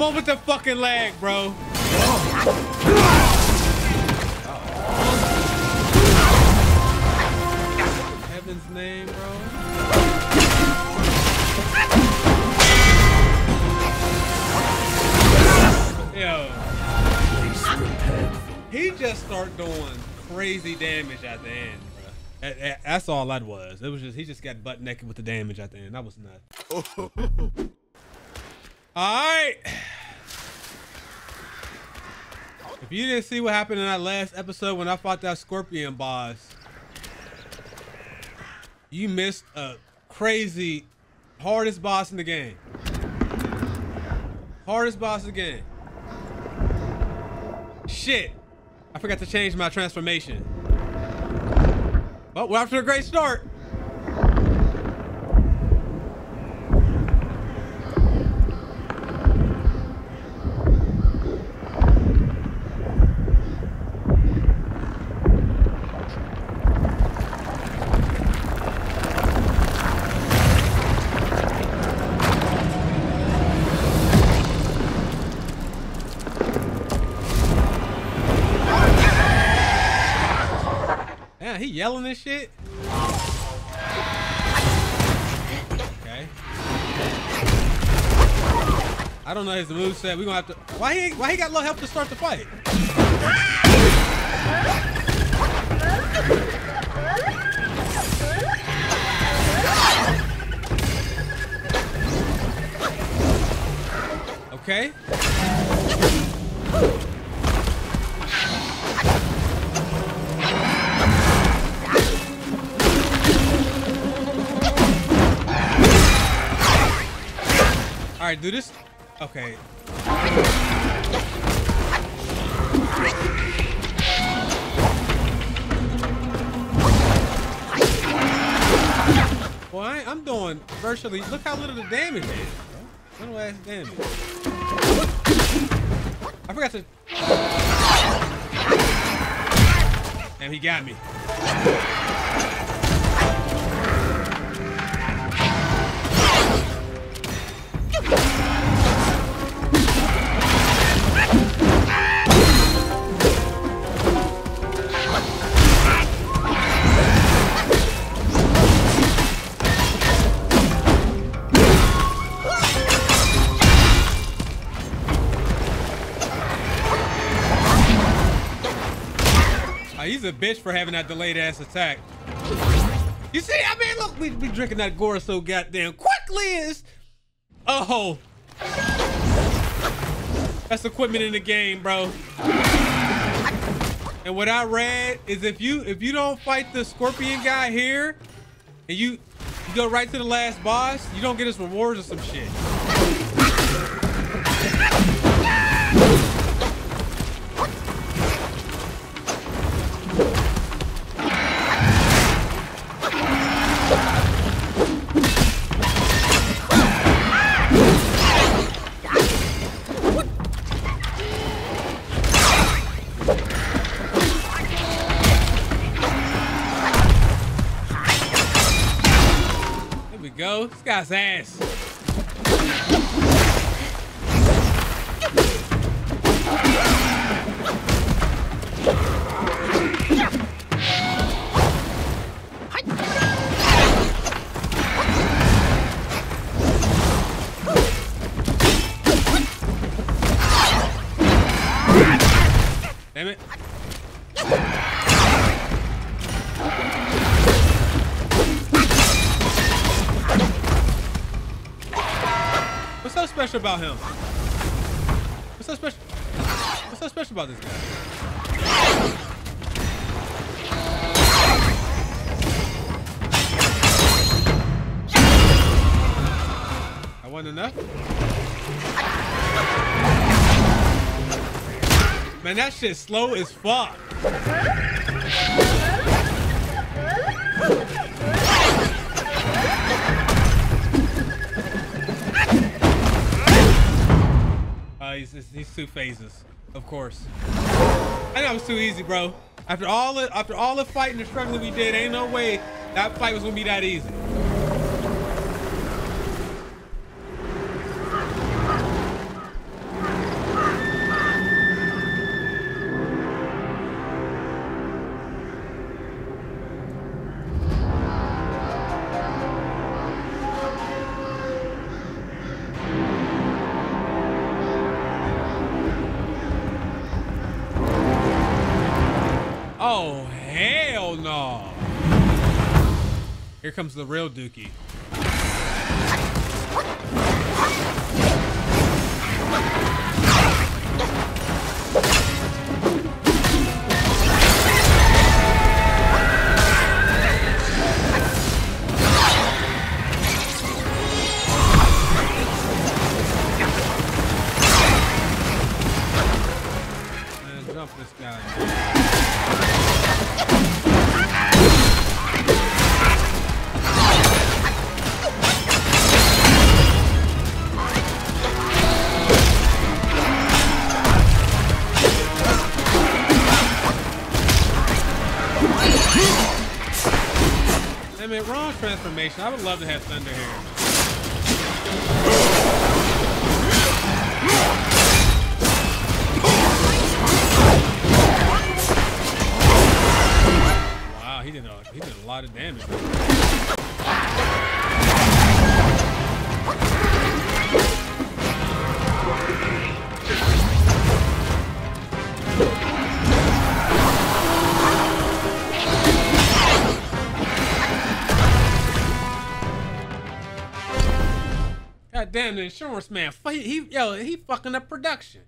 Come on with the fucking leg, bro. Heaven's name, bro. Yo. He just start doing crazy damage at the end, That's all that was. It was just he just got butt naked with the damage at the end. That was nuts. all right. If you didn't see what happened in that last episode when I fought that scorpion boss, you missed a crazy hardest boss in the game. Hardest boss in the game. Shit. I forgot to change my transformation. But we're off to a great start. He yelling this shit. Okay. I don't know his move set. We gonna have to. Why he? Why he got low health to start the fight? Okay. All right, do this. Okay. Well, I, I'm doing virtually. Look how little the damage is. Little ass damage. I forgot to. Damn, he got me. Oh, he's a bitch for having that delayed ass attack. You see, I mean, look, we be drinking that gore so goddamn quickly. Is oh, that's equipment in the game, bro. And what I read is if you if you don't fight the scorpion guy here, and you you go right to the last boss, you don't get his rewards or some shit. Go. Special about him? What's so special? What's so special about this guy? I wasn't enough. Man, that shit slow as fuck. He's, he's, he's two phases, of course. I know it was too easy, bro. After all the after all the fighting and struggling we did, ain't no way that fight was gonna be that easy. Here comes the real Dookie. Transformation. I would love to have Thunder here. Wow, he did a, he did a lot of damage. Damn the insurance man. He, he yo, he fucking up production.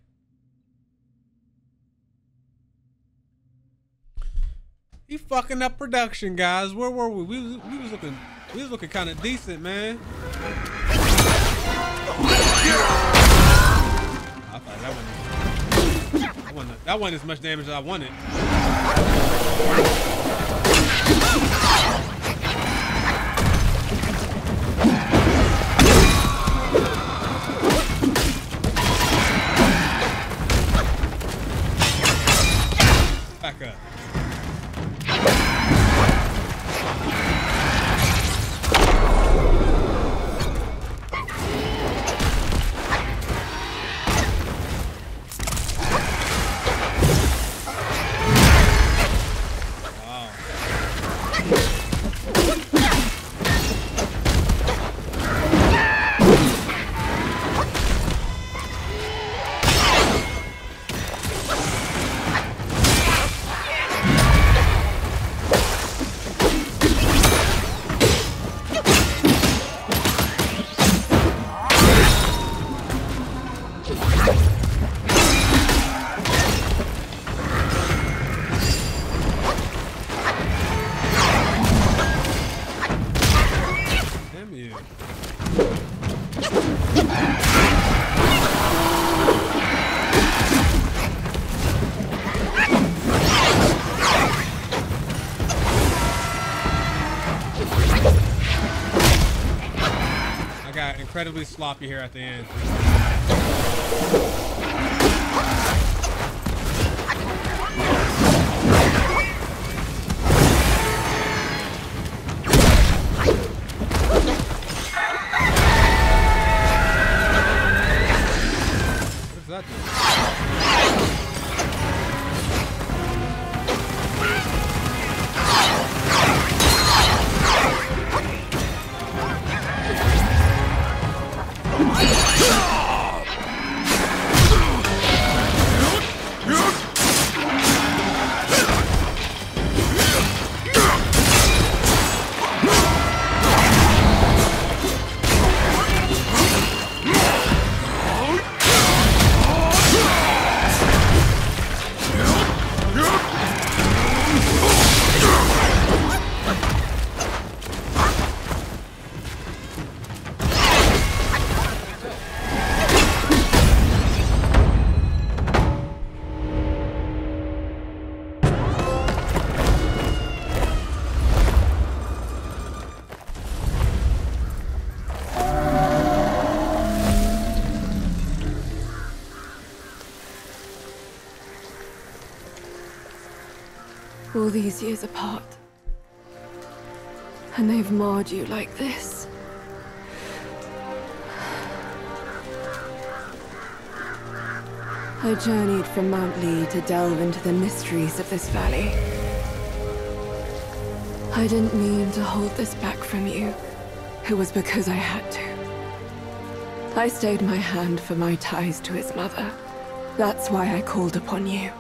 He fucking up production, guys. Where were we? We was, we was looking we was looking kind of decent, man. I thought that one that wasn't, that wasn't as much damage as I wanted. Back incredibly sloppy here at the end. All these years apart. And they've marred you like this. I journeyed from Mount Li to delve into the mysteries of this valley. I didn't mean to hold this back from you. It was because I had to. I stayed my hand for my ties to his mother. That's why I called upon you.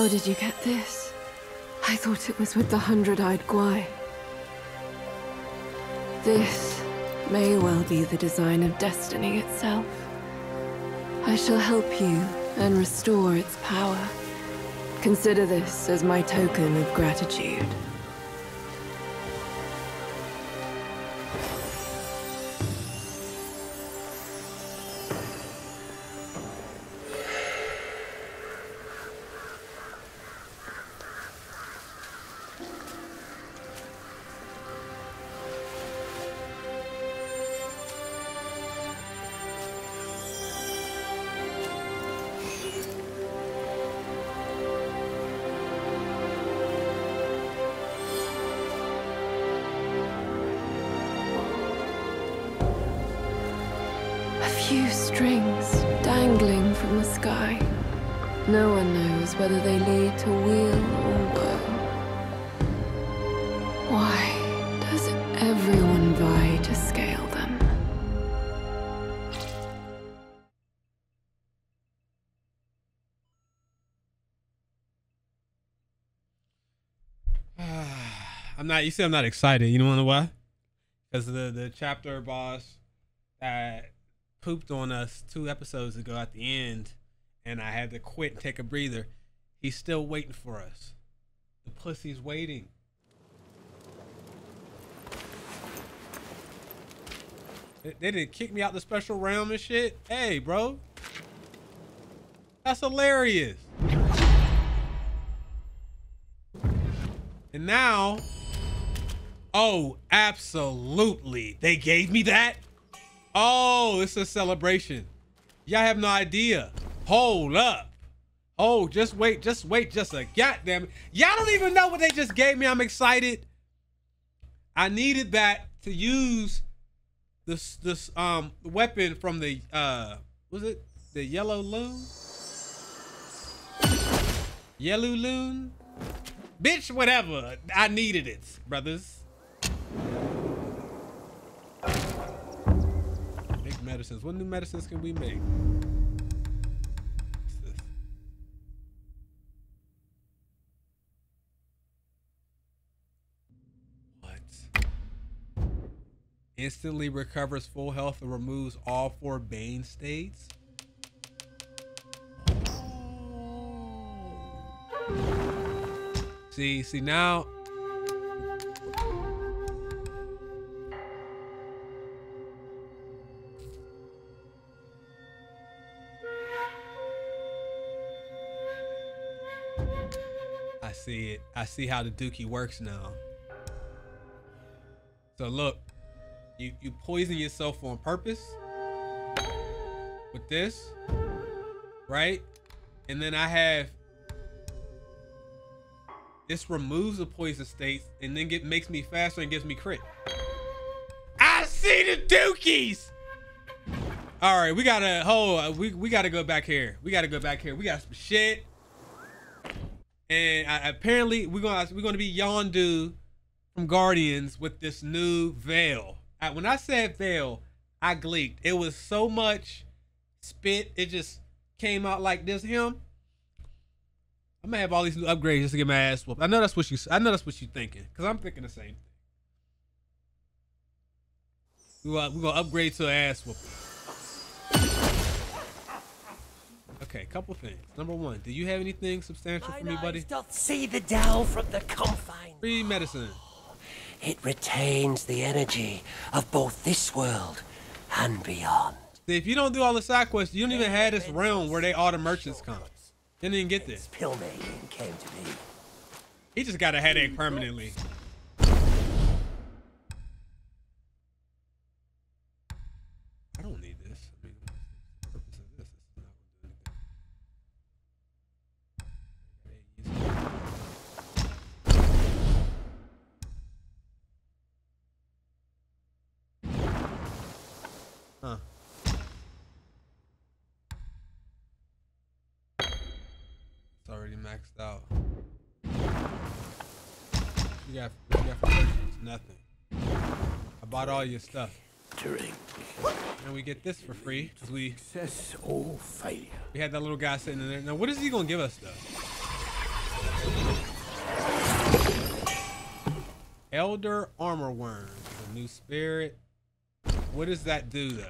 How did you get this? I thought it was with the hundred-eyed Guai. This may well be the design of destiny itself. I shall help you and restore its power. Consider this as my token of gratitude. Everyone vie to scale them? I'm not. You see, I'm not excited. You don't know why? Because the the chapter boss that pooped on us two episodes ago at the end, and I had to quit and take a breather. He's still waiting for us. The pussy's waiting. They, didn't kick me out the special realm and shit. Hey, bro. That's hilarious. And now, oh, absolutely. They gave me that? Oh, it's a celebration. Y'all have no idea. Hold up. Oh, just wait, just wait, just a goddamn. Y'all don't even know what they just gave me. I'm excited. I needed that to use this this um weapon from the uh was it the yellow loon? Yellow loon? Bitch, whatever. I needed it, brothers. Make medicines. What new medicines can we make? Instantly recovers full health and removes all four Bane states? See, see now I see it. I see how the dookie works now. So look, you, you poison yourself on purpose with this, right? And then I have this removes the poison states and then get makes me faster and gives me crit. I see the dookies. All right, we gotta hold. We we gotta go back here. We gotta go back here. We got some shit and I, apparently we're gonna we're gonna be Yondu from Guardians with this new veil. I, when I said fail, I gleeked. It was so much spit, it just came out like this. Him. I'm gonna have all these new upgrades just to get my ass whooped. I know that's what you. I know that's what you're thinking, cause I'm thinking the same thing. We're gonna, we're gonna upgrade to an ass whooping. Okay, couple things. Number one, do you have anything substantial for me, buddy? Doth see the Dell from the confines. Free medicine. It retains the energy of both this world and beyond. See, if you don't do all the side quests, you don't even have this realm where they all the merchants come. Didn't even get this. Pill making came to me. He just got a headache permanently. got, what you got for Christmas? Nothing. I bought all your stuff. Drink. And we get this for free because we success or failure. We had that little guy sitting in there. Now, what is he gonna give us though? Elder armor worm, a new spirit. What does that do though?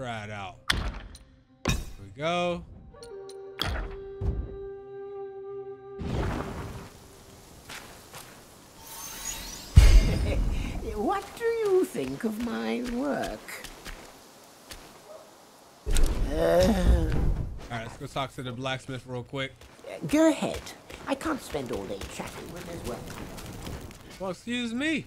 Try it out. Here we go. What do you think of my work? All right, let's go talk to the blacksmith real quick. Go ahead. I can't spend all day chatting with there's work. Well, excuse me.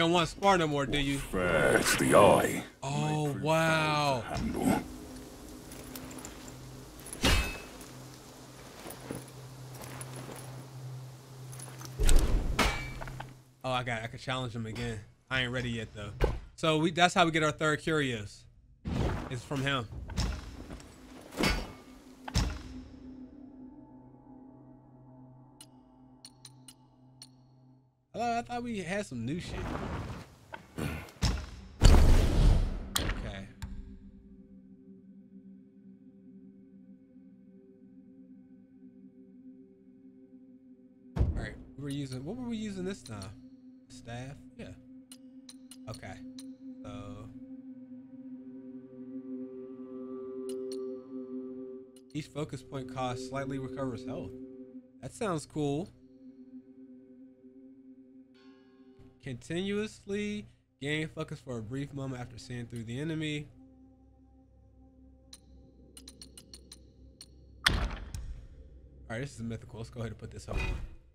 You don't want spar no more, do you? There's the eye. Oh, wow. Oh, I got. I could challenge him again. I ain't ready yet though. So we. That's how we get our third curious. It's from him. Thought, I thought we had some new shit. Okay. All right, we were using. What were we using this time? Staff? Yeah. Okay. So. Each focus point cost slightly recovers health. That sounds cool. Continuously gain focus for a brief moment after seeing through the enemy. Alright, this is mythical. Let's go ahead and put this on.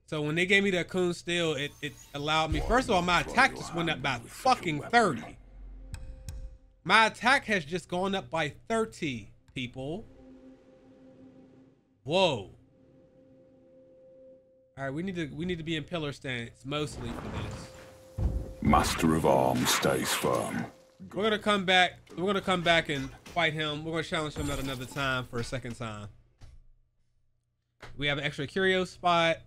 So when they gave me that Kun Steel, it, it allowed me. First of all, my attack just went up by fucking 30. My attack has just gone up by 30, people. Whoa. Alright, we need to we need to be in pillar stance mostly for this. Master of arms stays firm. We're gonna come back. We're gonna come back and fight him. We're gonna challenge him at another time for a second time. We have an extra curio spot.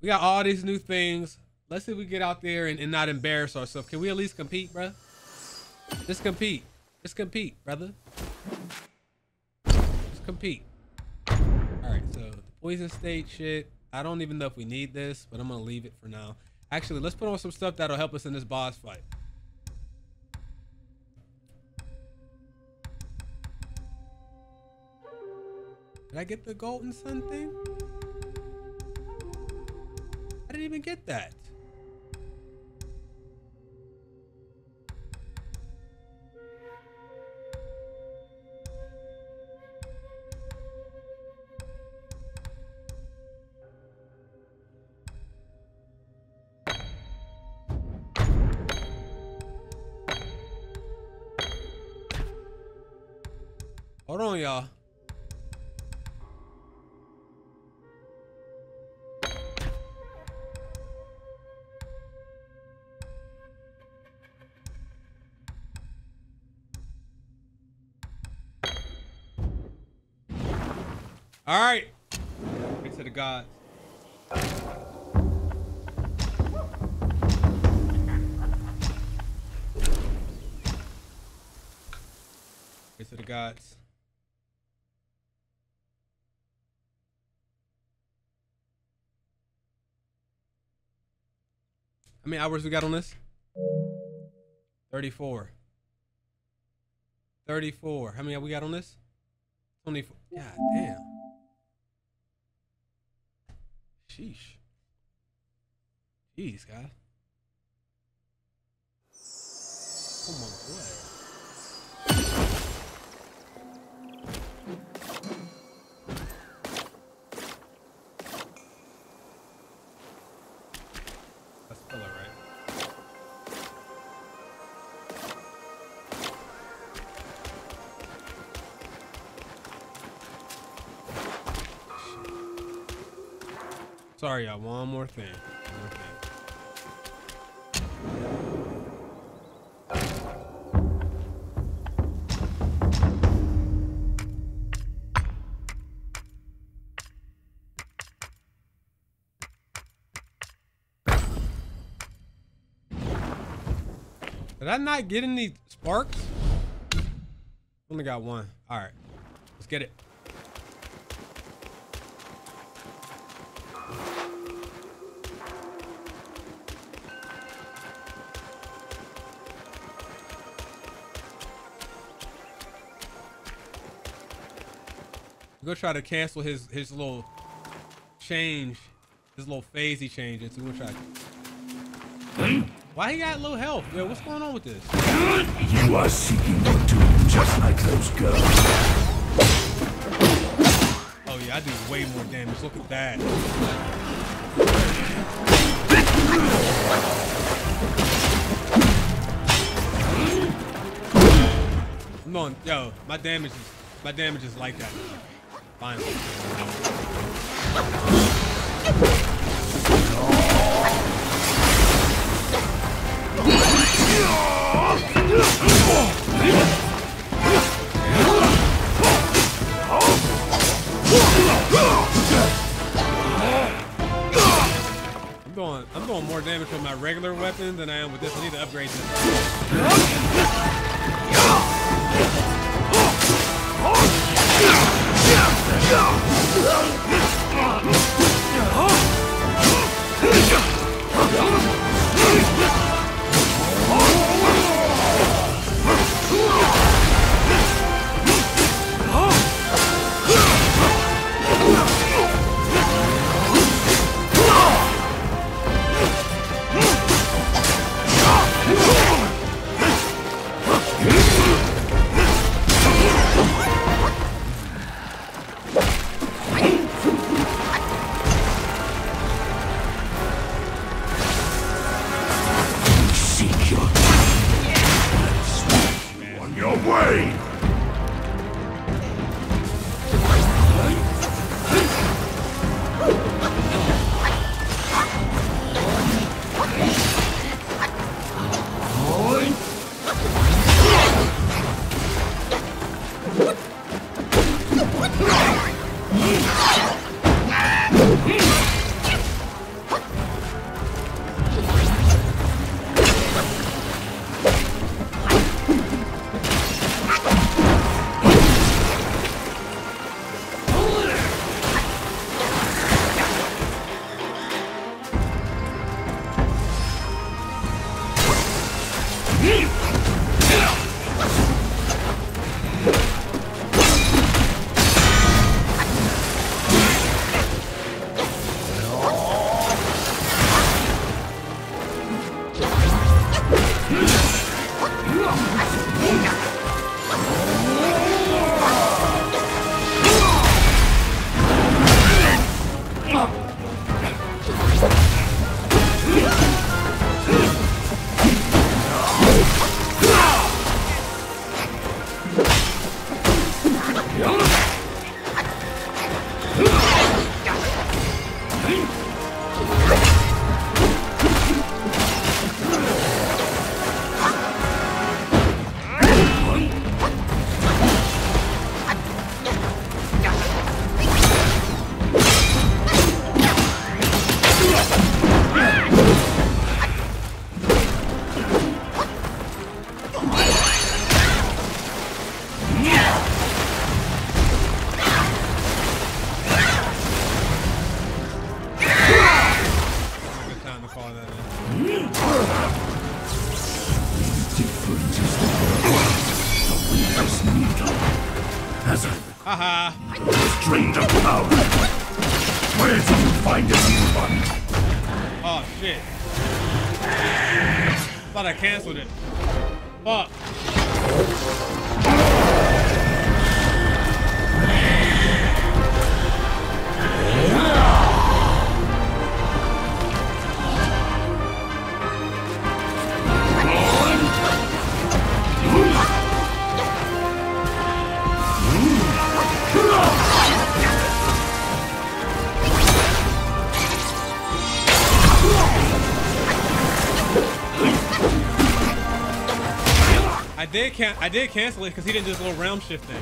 We got all these new things. Let's see if we get out there and, and not embarrass ourselves. Can we at least compete, bruh? Just compete. Just compete, brother. Just compete. All right, so the poison state shit. I don't even know if we need this, but I'm gonna leave it for now. Actually, let's put on some stuff that'll help us in this boss fight. Did I get the golden sun thing? I didn't even get that. On, y'all. All right. Get to the gods. Get to the gods. How many hours we got on this? 34. 34. How many we got on this? 24. God damn. Sheesh. Jeez, guys. Boy. sorry, y'all. One more thing. Did I not get any sparks? Only got one. All right, let's get it. Go try to cancel his his little change, his little phase he changes. So we're gonna try. Why he got low health? Yo, what's going on with this? You are seeking your doom just like those girls. Oh yeah, I do way more damage. Look at that. I'm going, yo, my damage is my damage is like that. Finally. I'm doing I'm doing more damage with my regular weapon than I am with this. I need to upgrade this. Yeah! A can I did cancel it because he didn't do this little round shift thing.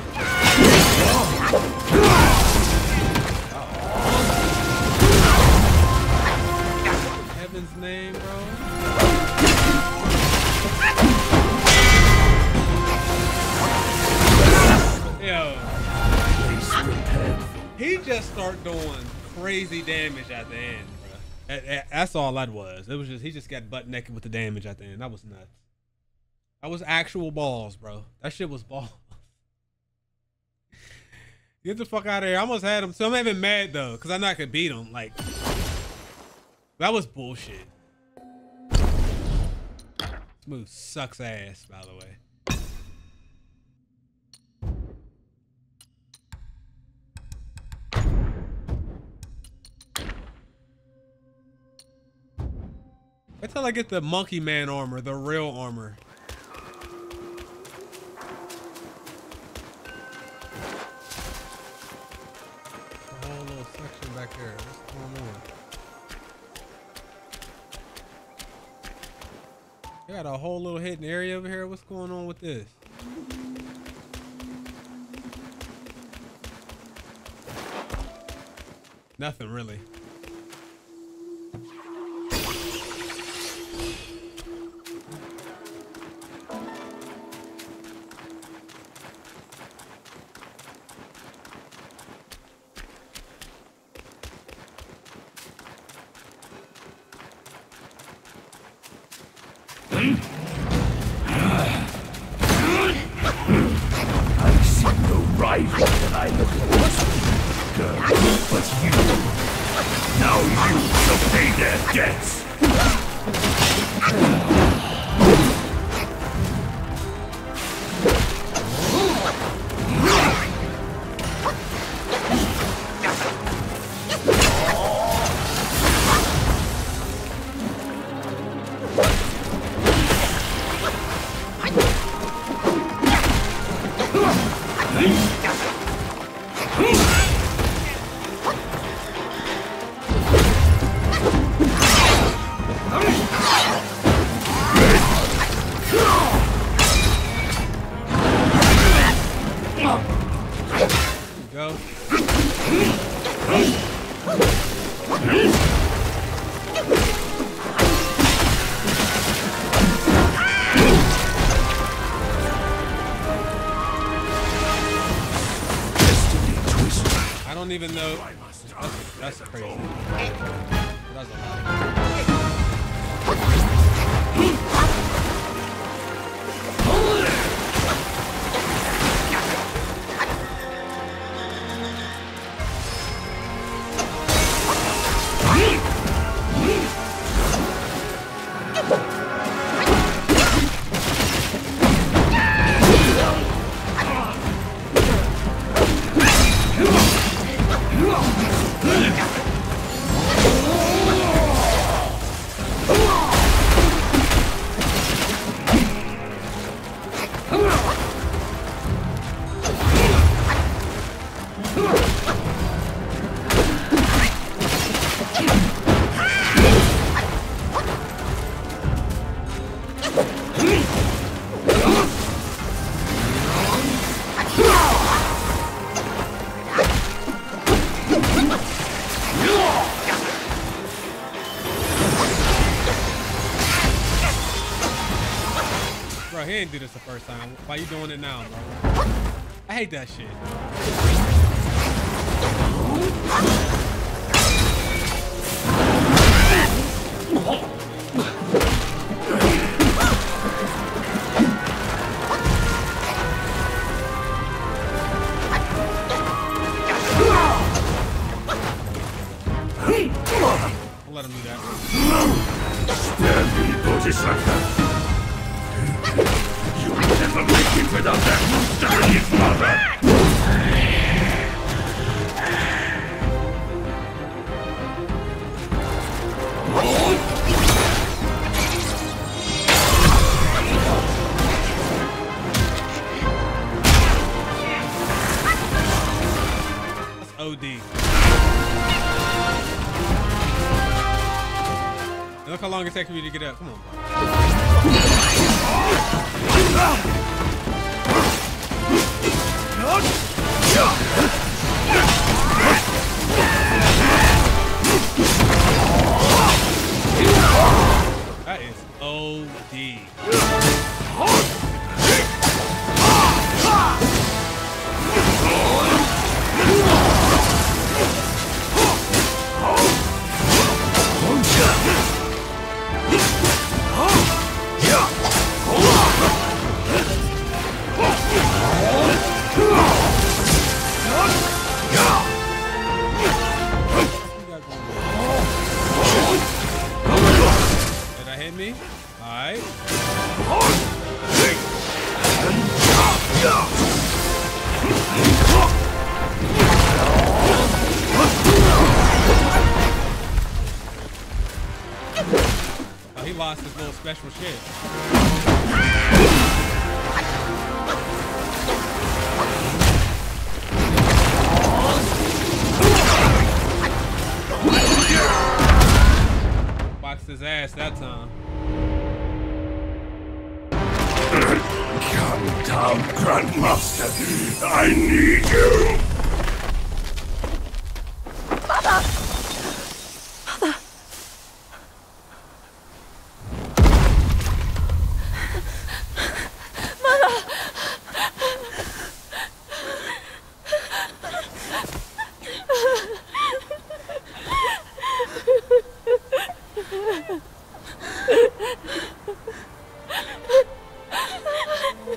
Heaven's name, bro. Yo. He just start doing crazy damage at the end, bro. That's all that was. It was just he just got butt naked with the damage at the end. That was nuts. That was actual balls, bro. That shit was balls. Get the fuck out of here. I almost had him. So I'm even mad though, because I know I could beat him. Like that was bullshit. This move sucks ass, by the way. Till I get the monkey man armor, the real armor. Nothing really. Even know. He didn't do this the first time. Why you doing it now, bro? I hate that shit. It takes me to get up. して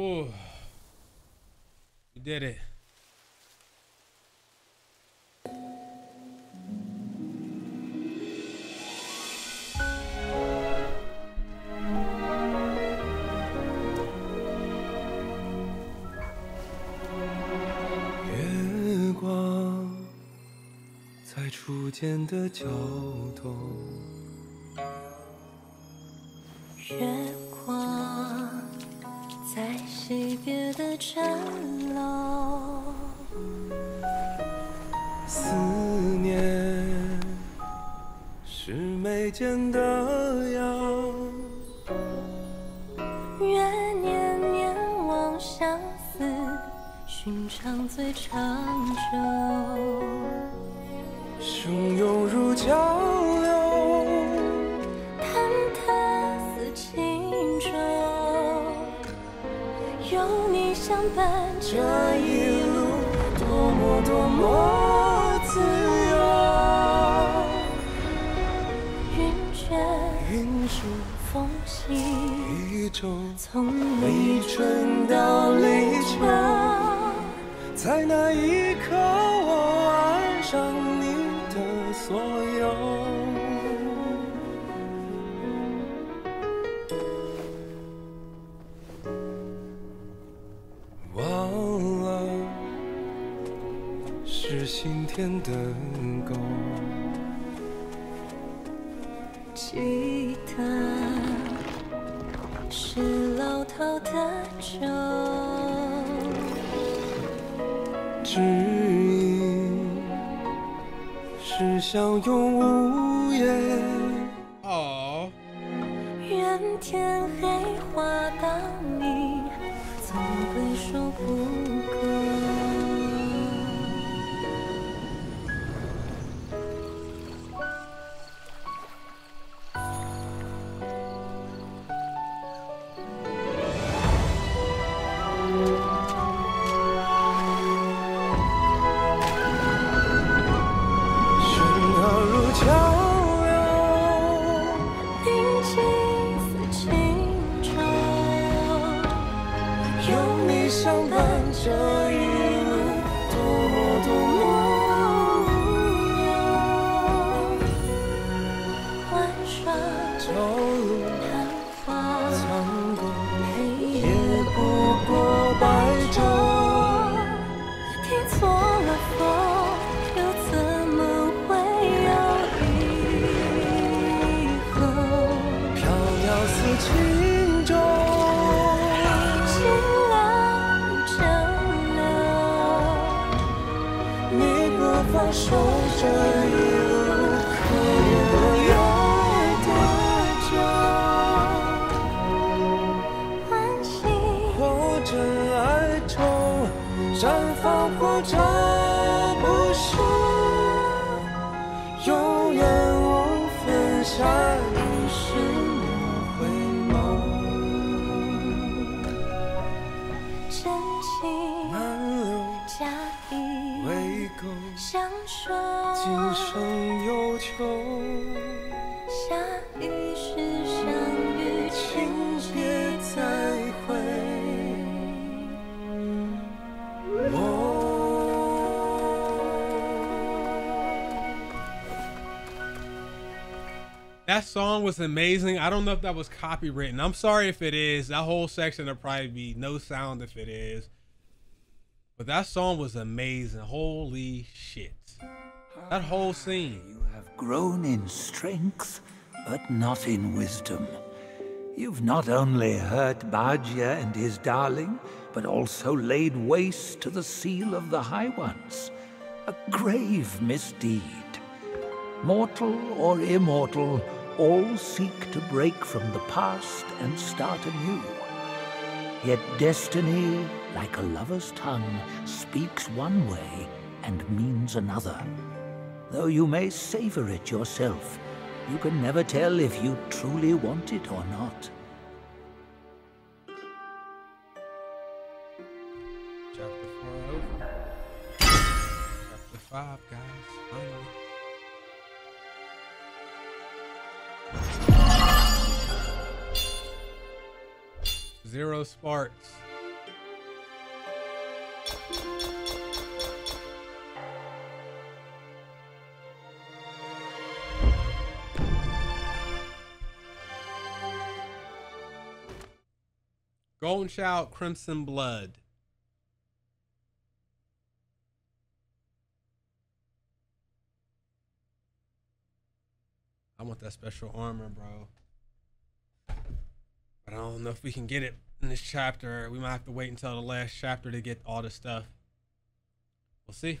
哦 did it. 的桥头。的狗，吉他是老套的酒，知音是相拥无。That song was amazing. I don't know if that was copywritten. I'm sorry if it is. That whole section will probably be no sound if it is. But that song was amazing. Holy shit. That whole scene. You have grown in strength, but not in wisdom. You've not only hurt Bajie and his darling, but also laid waste to the seal of the High Ones. A grave misdeed. Mortal or immortal, all seek to break from the past and start anew. Yet destiny, like a lover's tongue, speaks one way and means another. Though you may savor it yourself, you can never tell if you truly want it or not. Sparks. Golden Shout Crimson Blood. I want that special armor, bro. But I don't know if we can get it in this chapter. We might have to wait until the last chapter to get all the stuff. We'll see.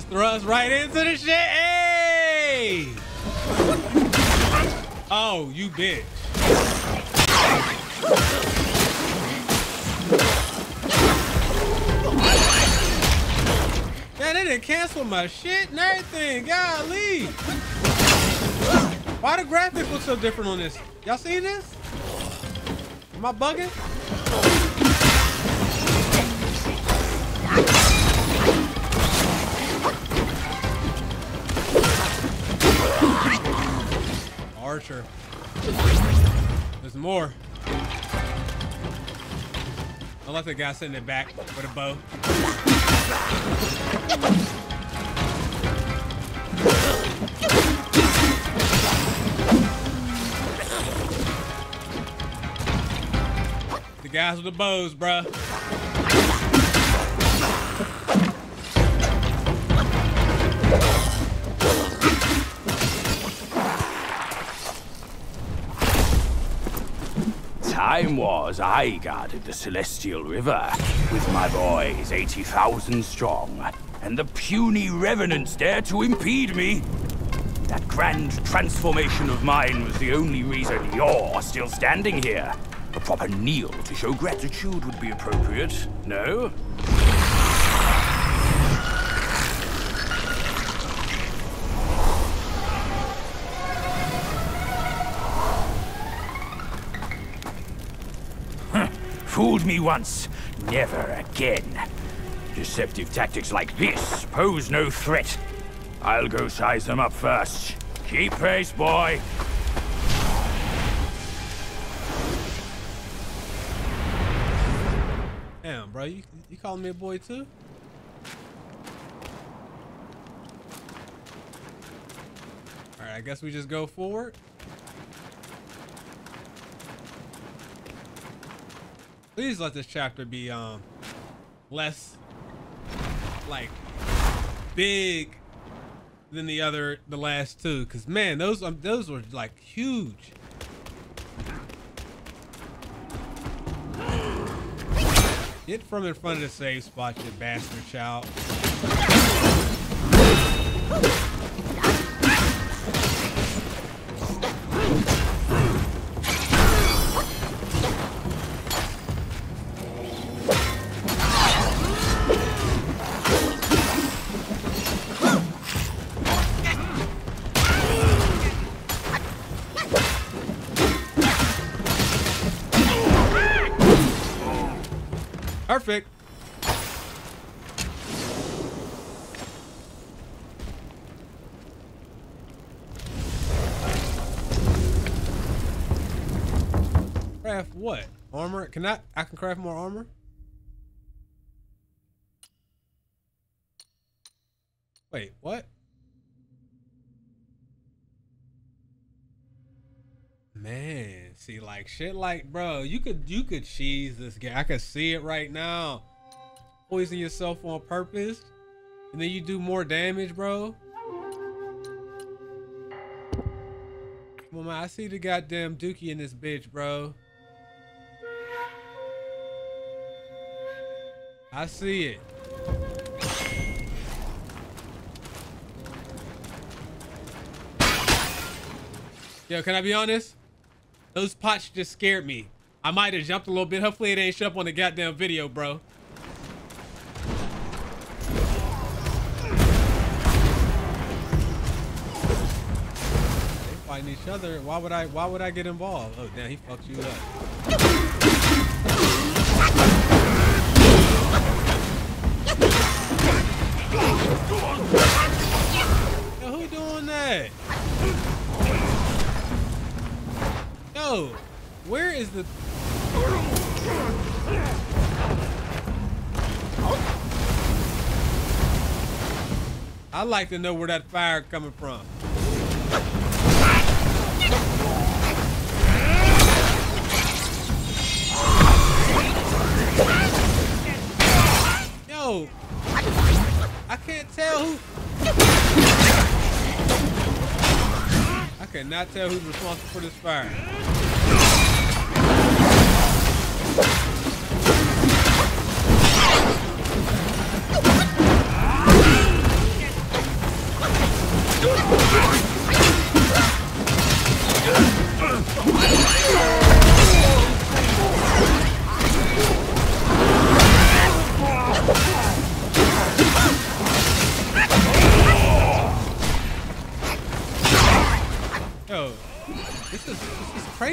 Just threw us right into the shit. Hey! Oh, you bitch. Man, they didn't cancel my shit and everything. Golly. Why the graphics look so different on this? Y'all seen this? Am I bugging? Archer. There's more. Unless the guy sitting in the back with a bow. The guys with the bows, bruh. Was I guarded the Celestial River with my boys 80,000 strong, and the puny revenants dare to impede me. That grand transformation of mine was the only reason you're still standing here. A proper kneel to show gratitude would be appropriate, no? Fooled me once, never again. Deceptive tactics like this pose no threat. I'll go size them up first. Keep pace, boy. Damn, bro, you you calling me a boy too? All right, I guess we just go forward. Please let this chapter be um less like big than the other the last two cuz man those um, those were like huge. Get from in front of the safe spot, you bastard child. Perfect. Craft what? Armor? Can I? I can craft more armor? Wait, what? Man, see, like shit, like bro, you could you could cheese this game. I could see it right now. Poison yourself on purpose, and then you do more damage, bro. Come on, man. I see the goddamn Dookie in this bitch, bro. I see it. Yo, can I be honest? Those pots just scared me. I might have jumped a little bit. Hopefully it ain't show up on the goddamn video, bro. They fighting each other. Why would I why would I get involved? Oh damn, he fucked you up. Yo, who doing that? Yo, where is the I'd like to know where that fire coming from. Yo, I can't tell who. I cannot tell who's responsible for this fire.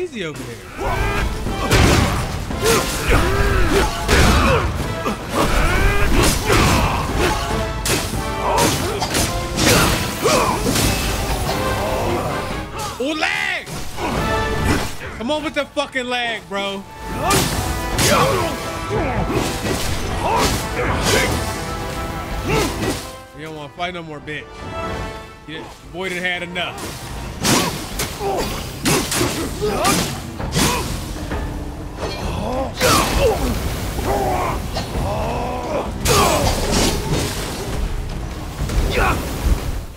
Crazy over here. Oh, lag! Come on with the fucking lag, bro. You don't want to fight no more, bitch. Yeah, boy done had enough.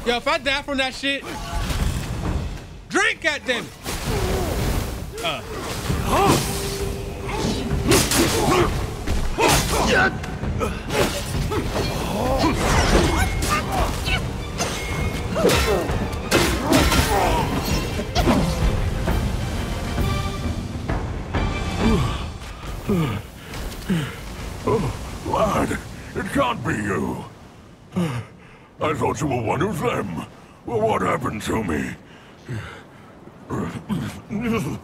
Yo, if I die from that shit, drink, goddammit. Uh. Oh, Oh, lad, it can't be you. I thought you were one of them. Well, what happened to me? The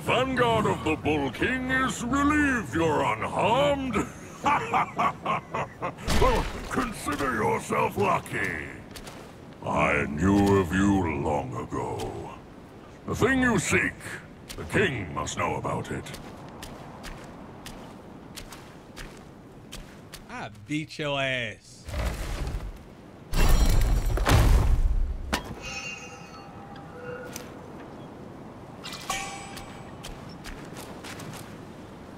vanguard of the Bull King is relieved you're unharmed. well, consider yourself lucky. I knew of you long ago. The thing you seek, the king must know about it. I beat your ass.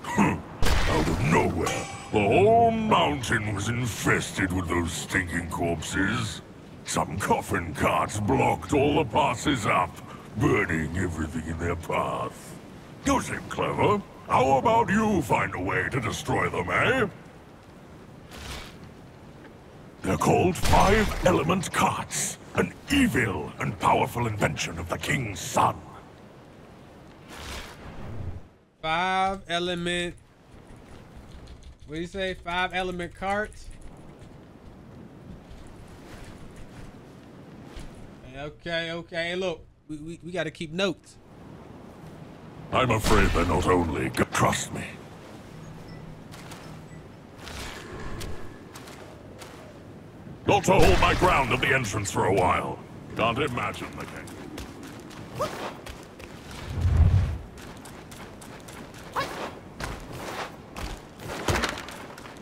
Out of nowhere, the whole mountain was infested with those stinking corpses. Some coffin carts blocked all the passes up, burning everything in their path. You seem clever. How about you find a way to destroy them, eh? They're called Five Element Carts, an evil and powerful invention of the King's son. Five element. What do you say? Five element carts? Okay, okay. Look, we, we, we got to keep notes. I'm afraid they're not only... Trust me. Got to hold my ground at the entrance for a while. Can't imagine the king.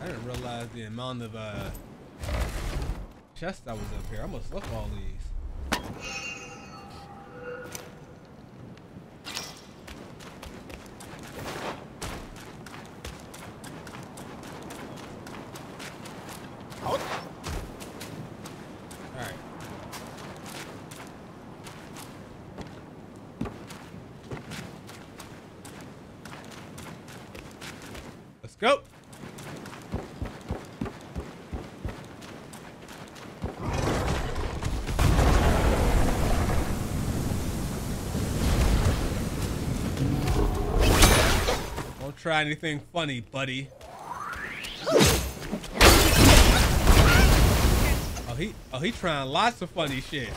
I didn't realize the amount of uh chests that was up here. I must love all these. Go. Try anything funny, buddy. Oh, he, oh, he trying lots of funny shit.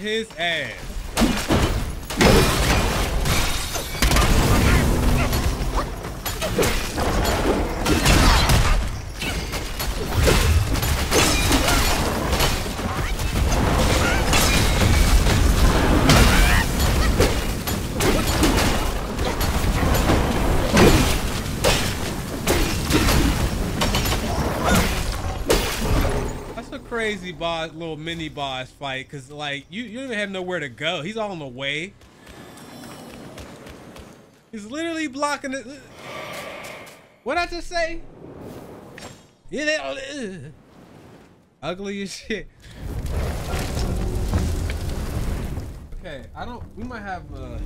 His ass. Crazy boss, little mini boss fight, cause like you, you don't even have nowhere to go. He's all in the way. He's literally blocking it. What I just say? Yeah, they ugh. ugly as shit. Okay, I don't. We might have. uh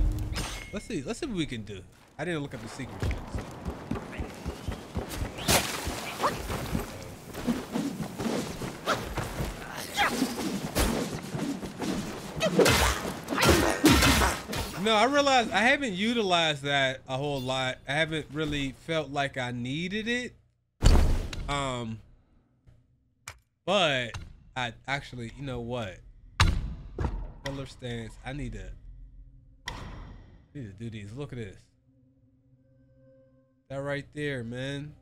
Let's see. Let's see what we can do. I didn't look up the secret No, I realized I haven't utilized that a whole lot. I haven't really felt like I needed it. Um, but I actually, you know what? Pillar stance. I need to. I need to do these. Look at this. That right there, man.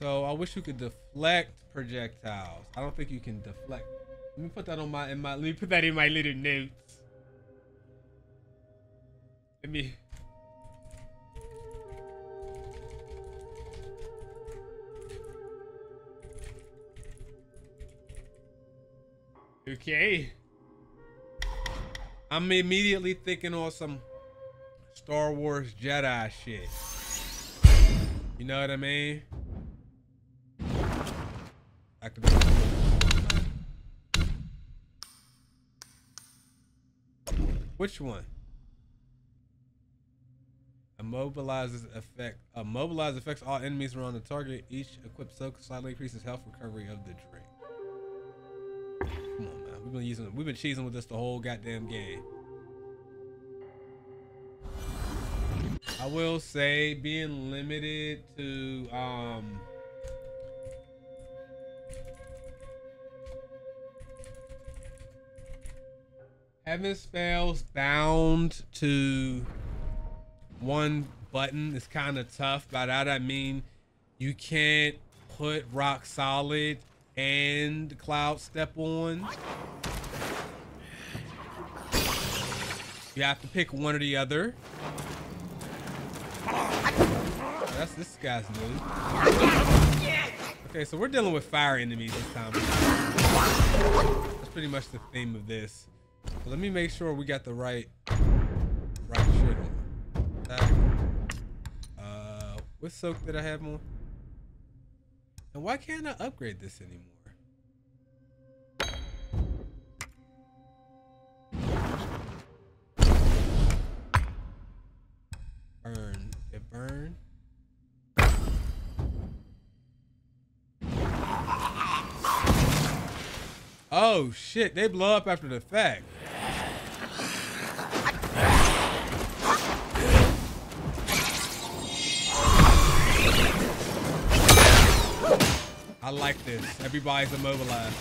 So I wish you could deflect projectiles. I don't think you can deflect. Let me put that on my in my let me put that in my little notes. Let me Okay. I'm immediately thinking on some Star Wars Jedi shit. You know what I mean? Activate. Which one? Immobilizes effect. Immobilize affects all enemies around the target. Each equipped soak slightly increases health recovery of the drink. Come on, man. We've been using. We've been cheesing with this the whole goddamn game. I will say, being limited to um. Having spells bound to one button is kind of tough. By that I mean you can't put rock solid and cloud step on. You have to pick one or the other. That's this guy's move. Okay, so we're dealing with fire enemies this time. That's pretty much the theme of this. Let me make sure we got the right right shit on. Uh, what soak did I have on? And why can't I upgrade this anymore? Burn. It burn. Oh shit, they blow up after the fact. I like this. Everybody's immobilized.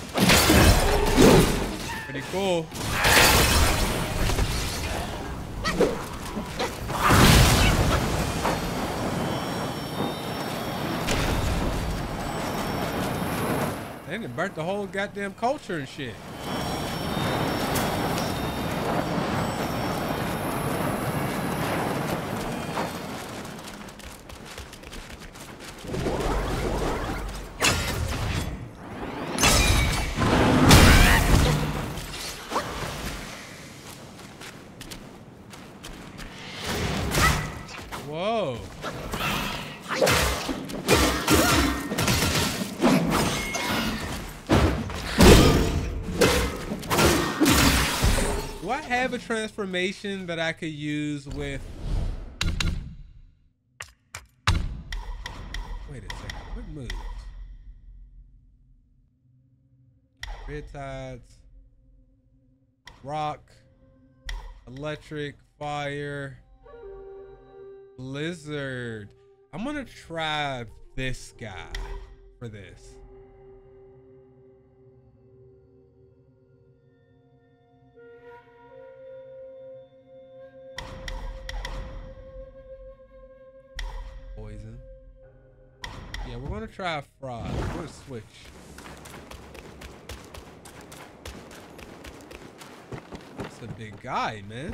Pretty cool. And it burnt the whole goddamn culture and shit. Transformation that I could use with... Wait a second. What moves? Riptides. Rock. Electric. Fire. Blizzard. I'm gonna try this guy for this. Yeah, we're gonna try frost. We're gonna switch. That's a big guy, man.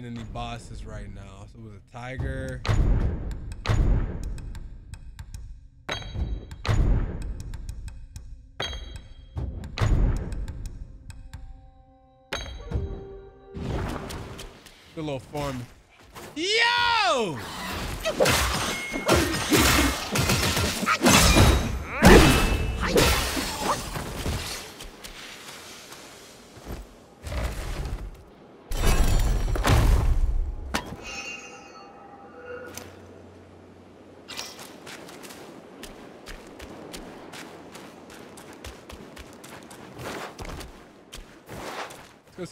Fighting any bosses right now. So it was a tiger. Good little farm. Yo!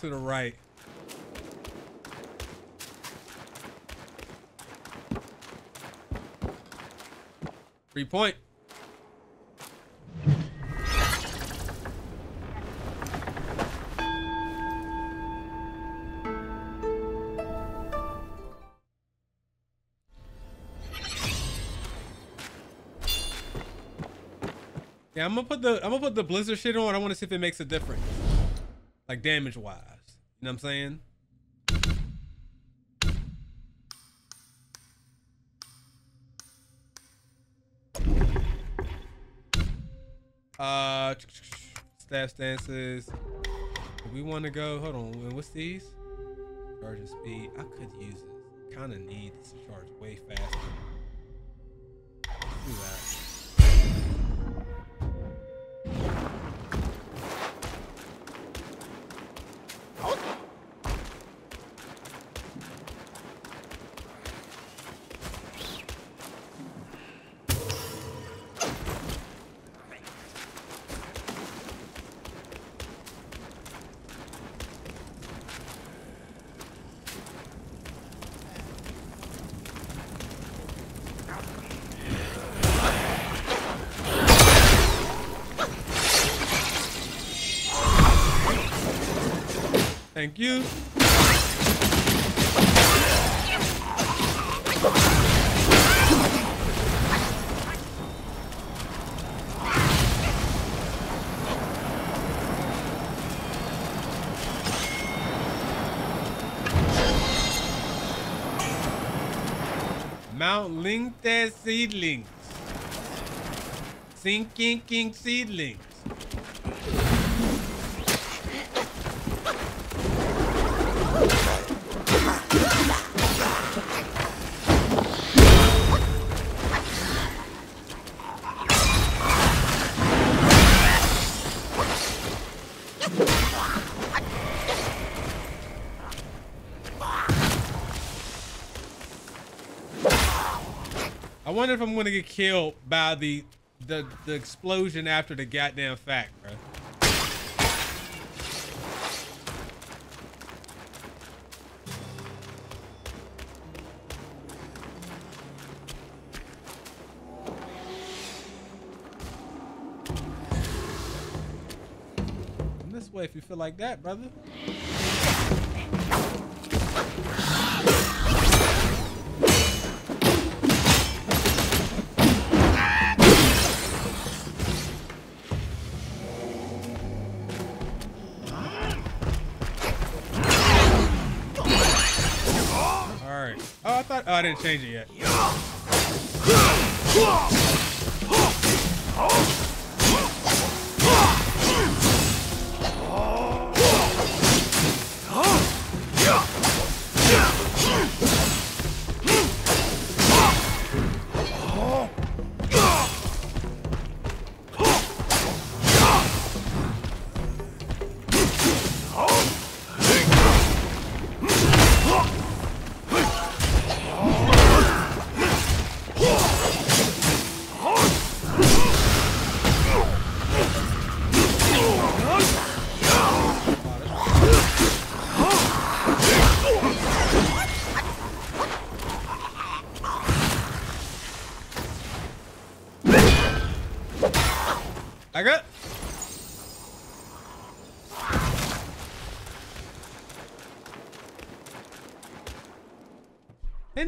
To the right. Three point. Yeah, I'm gonna put the I'm gonna put the blizzard shit on. I want to see if it makes a difference, like damage wise. You know what I'm saying? Uh, staff stances. We want to go? Hold on. What's these? Charging speed. I could use this. Kind of need this to charge way faster. Thank you. Mount Linked seedlings. Sinking king seedlings. Wonder if I'm gonna get killed by the the the explosion after the goddamn fact, bro. This way if you feel like that, brother. Didn't change it yet.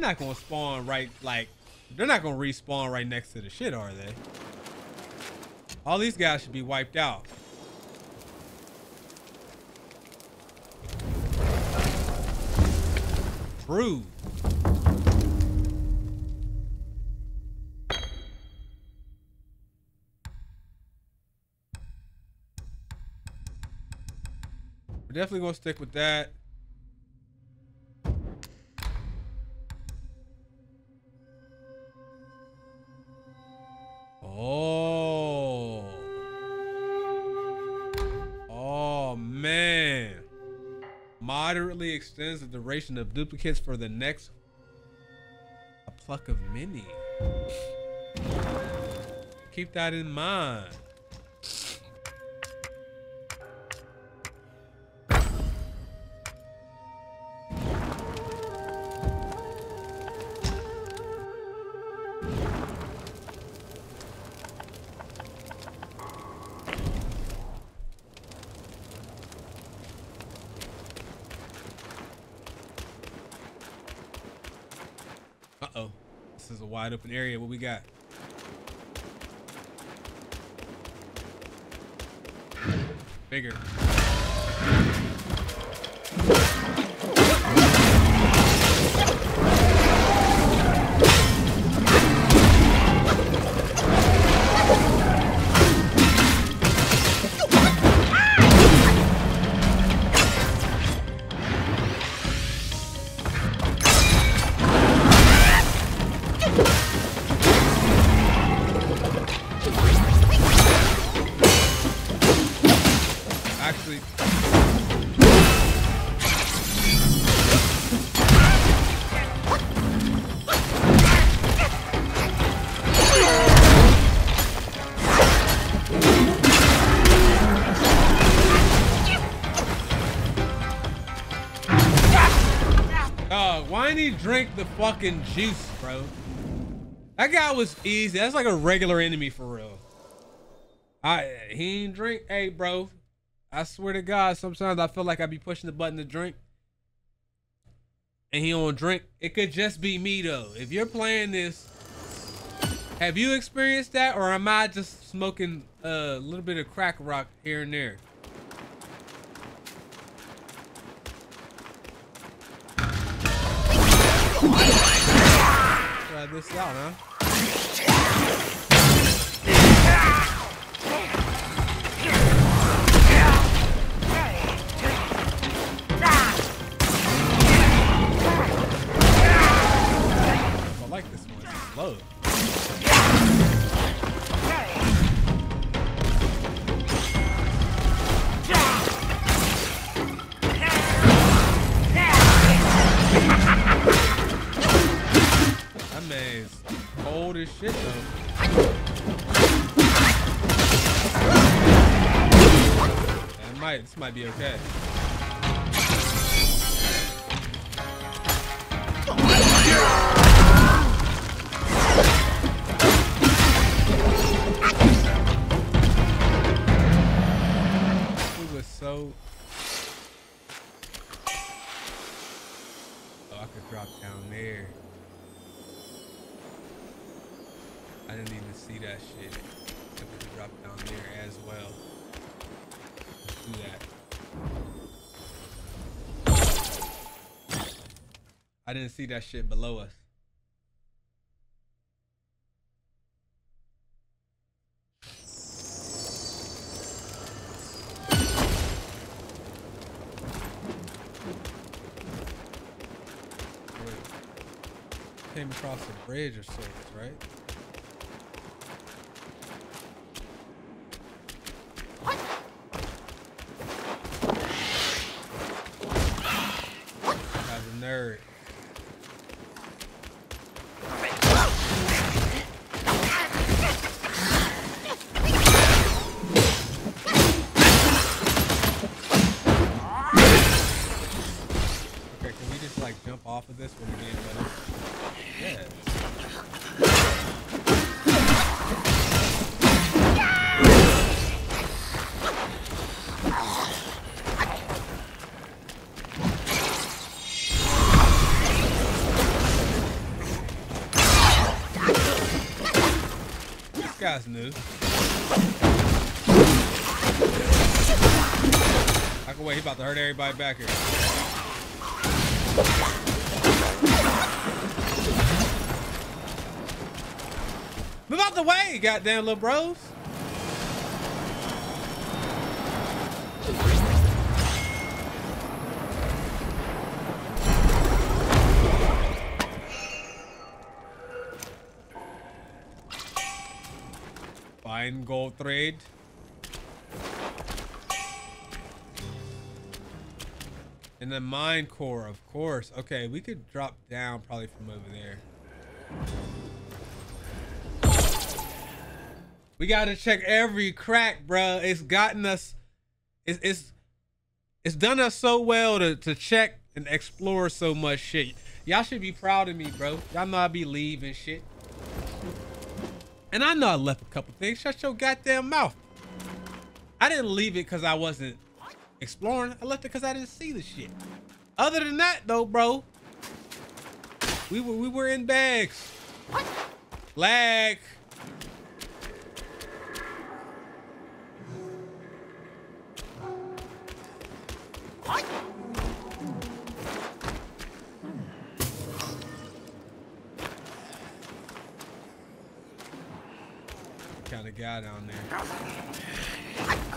Not gonna spawn right like they're not gonna respawn right next to the shit, are they? All these guys should be wiped out. improve. We're definitely gonna stick with that. Oh. Oh man. Moderately extends the duration of duplicates for the next a pluck of mini. Keep that in mind. Open area. What we got? Bigger. Fucking juice, bro? That guy was easy. That's like a regular enemy for real. I he ain't drink. Hey, bro. I swear to God, sometimes I feel like I be pushing the button to drink. And he don't drink. It could just be me though. If you're playing this, have you experienced that? Or am I just smoking a little bit of crack rock here and there? Try this out, huh? I like this one. It's slow. Is cold as shit though. That might this might be okay. See that shit below us. Came across a bridge or sorts, right? about to hurt everybody back here. Move out the way, goddamn little bros. Mine core, of course. Okay, we could drop down probably from over there. We gotta check every crack, bro. It's gotten us. It's it's it's done us so well to to check and explore so much shit. Y'all should be proud of me, bro. Y'all know I be leaving shit. And I know I left a couple things. Shut your goddamn mouth. I didn't leave it because I wasn't exploring. I left it because I didn't see the shit. Other than that, though, bro, we were we were in bags. What? Lag. Kind of guy down there.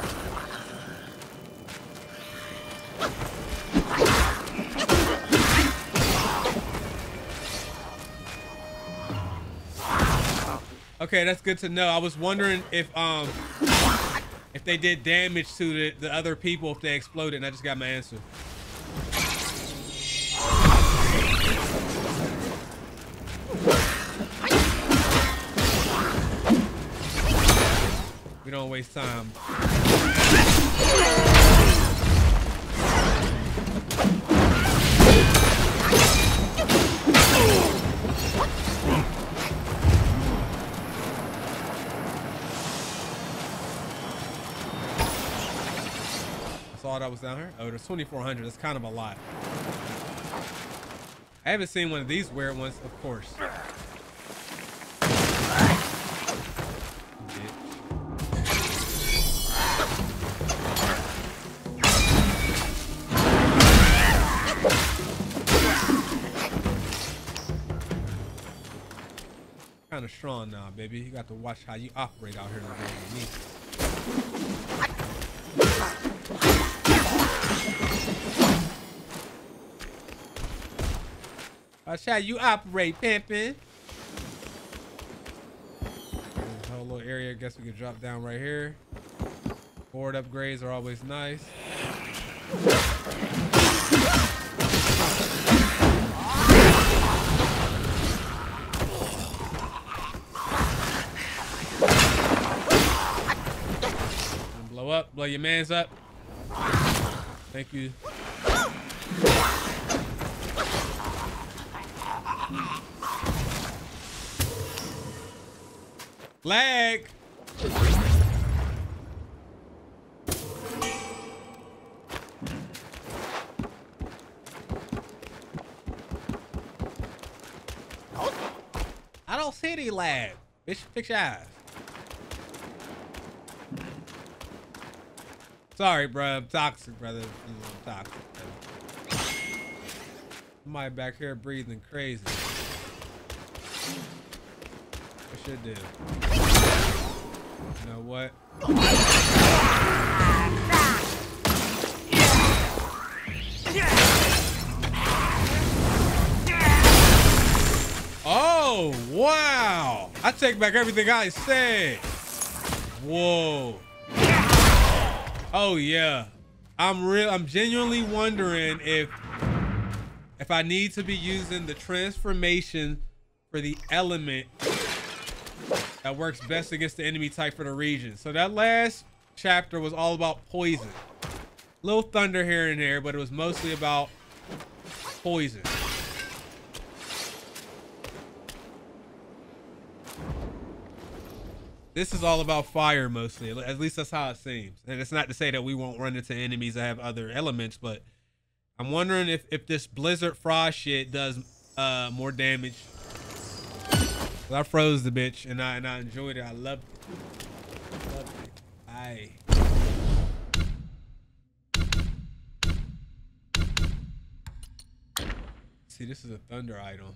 Okay, that's good to know. I was wondering if um if they did damage to the, the other people if they exploded, and I just got my answer. We don't waste time. All was down here? Oh, there's 2,400. That's kind of a lot. I haven't seen one of these weird ones, of course. Kind of strong now, baby. You got to watch how you operate out here in the world Watch how you operate, pimpin'. Whole little area. I guess we could drop down right here. Board upgrades are always nice. Blow up, blow your mans up. Thank you. Lag. I don't see any lag. Bitch, fix your eyes. Sorry, bro. I'm toxic, brother. I'm toxic. Somebody back here breathing crazy. Should do. You know what? Oh, wow. I take back everything I said. Whoa. Oh yeah. I'm real I'm genuinely wondering if if I need to be using the transformation for the element that works best against the enemy type for the region. So that last chapter was all about poison. Little thunder here and there, but it was mostly about poison. This is all about fire mostly. At least that's how it seems. And it's not to say that we won't run into enemies that have other elements, but I'm wondering if if this Blizzard Frost shit does uh more damage. So I froze the bitch and I and I enjoyed it. I loved it. I loved it. I See, this is a thunder idol.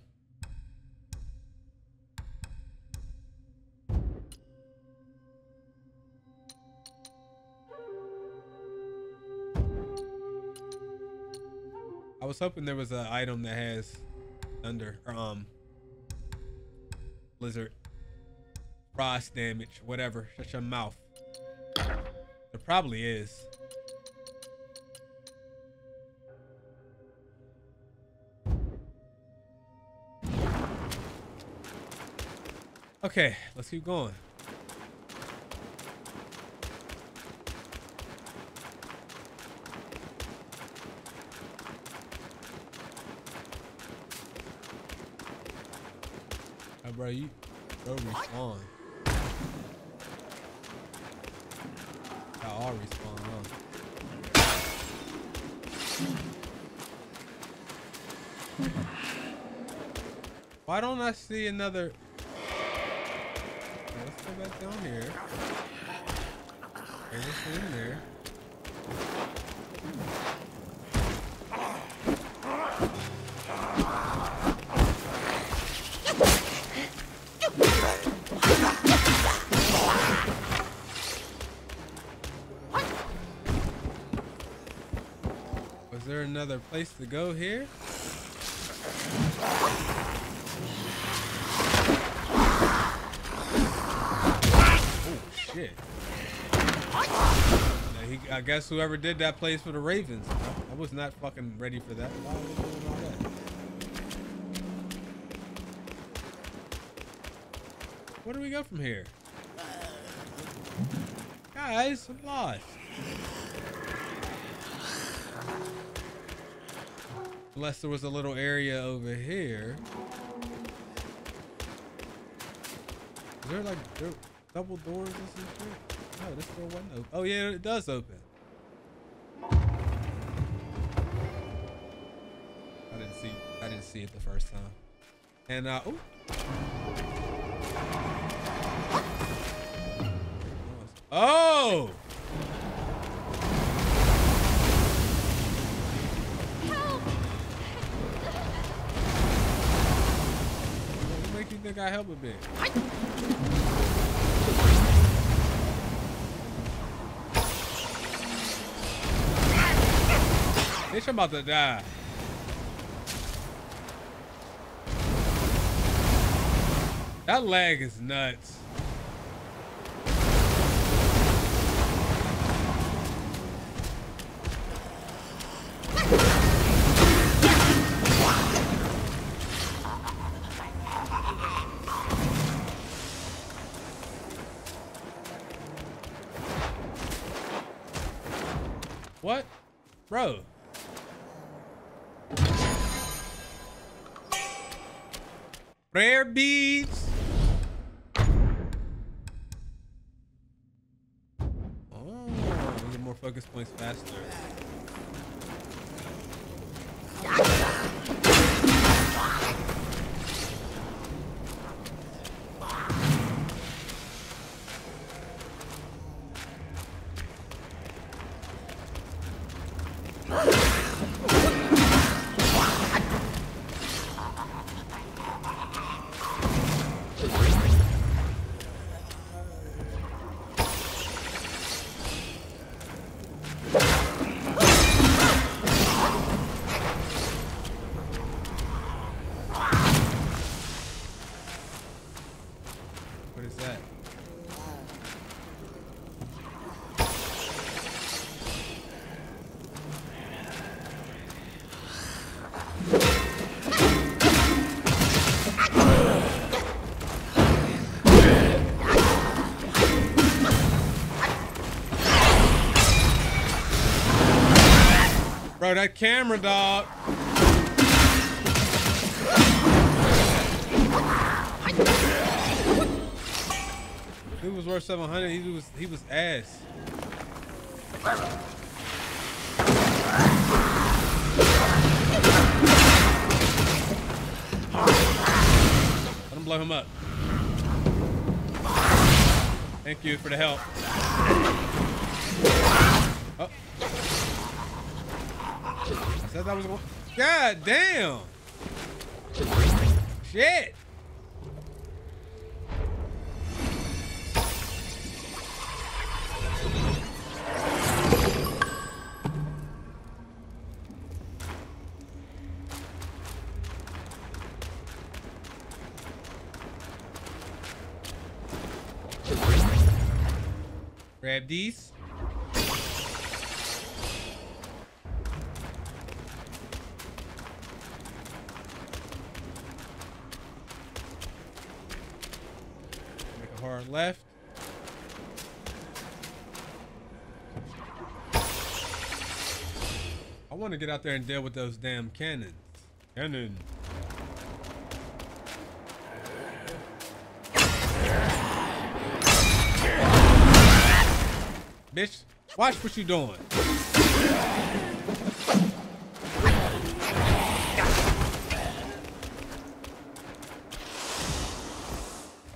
I was hoping there was an item that has thunder or um blizzard, frost damage, whatever. Shut your mouth. There probably is. Okay, let's keep going. Oh, bro, you bro respawn. I all respawn, huh? Why don't I see another? Okay, Let's go back down here. There's this in there. Another place to go here? Oh shit. He, I guess whoever did that plays for the Ravens. I, was not fucking ready for that? Where do we go from here? Guys, I'm lost. Unless there was a little area over here. Is there like double doors or some shit? No, this door wasn't open. Oh yeah, it does open. I didn't see I didn't see it the first time. And uh oh. Oh! You think I help a bit? About to die. That lag is nuts. Bro, that camera dog. He was worth 700. He was he was ass. Let him blow him up. Thank you for the help. I was going. God damn. Shit. Grab these. To get out there and deal with those damn cannons. Cannon. Bitch, watch what you're doing.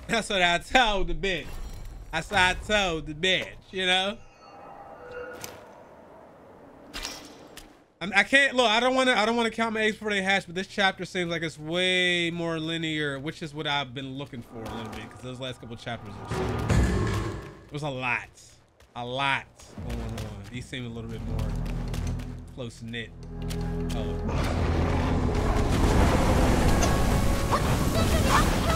That's what I told the bitch. That's what I told the bitch, you know? I can't look. I don't want to. I don't want to count my eggs before they hatch. But this chapter seems like it's way more linear, which is what I've been looking for a little bit. Because those last couple chapters are so. It was a lot, a lot going on. These seem a little bit more close knit. All oh.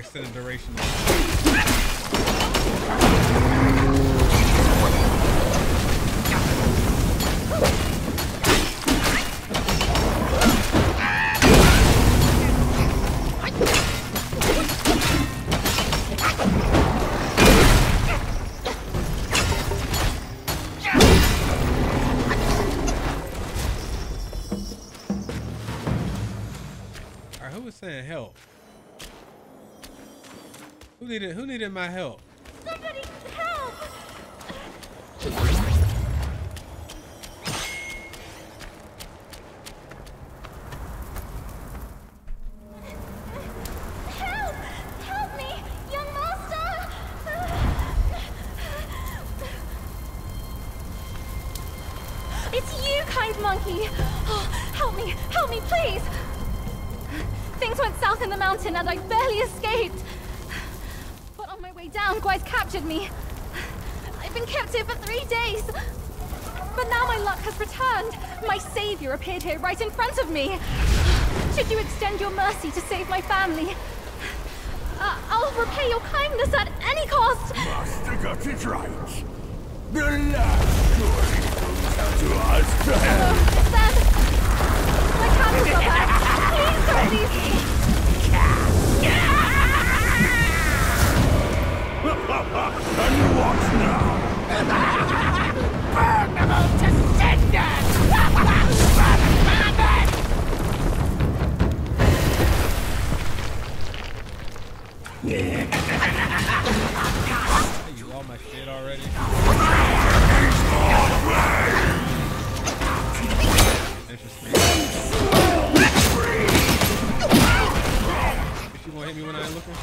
Extended duration. Needed my help? Somebody help! Help! Help me! Young master! It's you, kind monkey! Oh, help me! Help me, please! Things went south in the mountain and I barely escaped. But on my way down, Guys captured me. I've been kept here for three days. But now my luck has returned. My savior appeared here right in front of me. Should you extend your mercy to save my family? Uh, I'll repay your kindness at any cost. Master got it right. The last glory goes out to us. Then, my candles are back. Please don't leave me. And you now. Burn them all to cinders! Hey, you all my shit already? Interesting. You gonna hit me when I ain't looking?